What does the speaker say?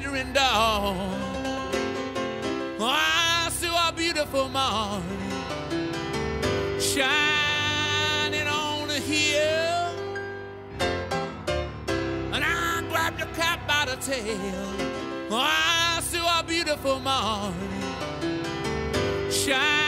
glittering dawn. I saw a beautiful morn shining on a hill. And I grabbed a cat by the tail. I saw a beautiful morn shining.